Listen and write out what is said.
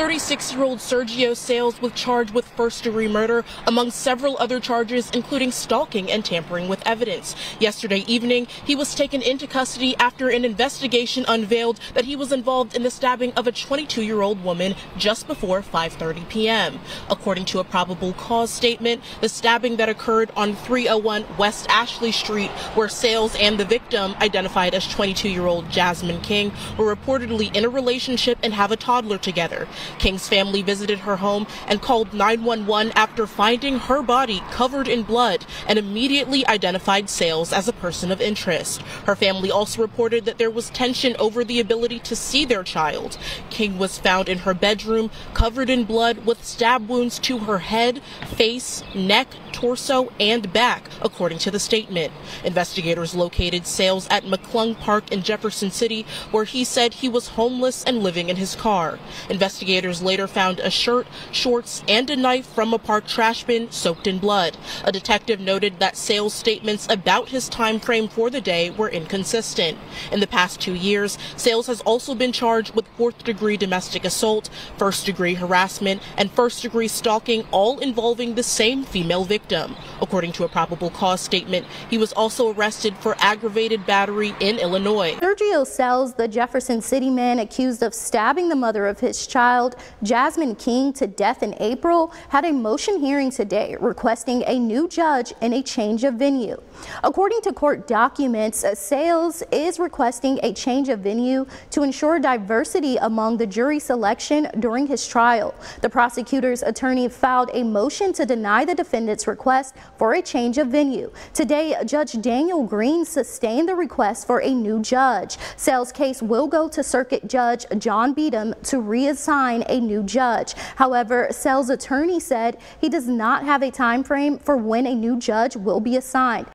36 year old Sergio Sayles was charged with first degree murder, among several other charges, including stalking and tampering with evidence. Yesterday evening, he was taken into custody after an investigation unveiled that he was involved in the stabbing of a 22 year old woman just before 5.30 p.m. According to a probable cause statement, the stabbing that occurred on 301 West Ashley Street, where Sayles and the victim, identified as 22 year old Jasmine King, were reportedly in a relationship and have a toddler together. King's family visited her home and called 911 after finding her body covered in blood and immediately identified Sayles as a person of interest. Her family also reported that there was tension over the ability to see their child. King was found in her bedroom covered in blood with stab wounds to her head, face, neck, torso, and back, according to the statement. Investigators located Sayles at McClung Park in Jefferson City, where he said he was homeless and living in his car. Investigators later found a shirt, shorts, and a knife from a park trash bin soaked in blood. A detective noted that Sayles' statements about his time frame for the day were inconsistent. In the past two years, Sayles has also been charged with fourth degree domestic assault, first degree harassment, and first degree stalking, all involving the same female victim. According to a probable cause statement, he was also arrested for aggravated battery in Illinois. Sergio Sayles, the Jefferson City man accused of stabbing the mother of his child, Jasmine King, to death in April, had a motion hearing today requesting a new judge and a change of venue. According to court documents, uh, Sayles is requesting a change of venue to ensure diversity among the jury selection during his trial. The prosecutor's attorney filed a motion to deny the defendant's request for a change of venue. Today, Judge Daniel Green sustained the request for a new judge. Sayles' case will go to Circuit Judge John Beetem to reassign a new judge. However, Sayles' attorney said he does not have a time frame for when a new judge will be assigned.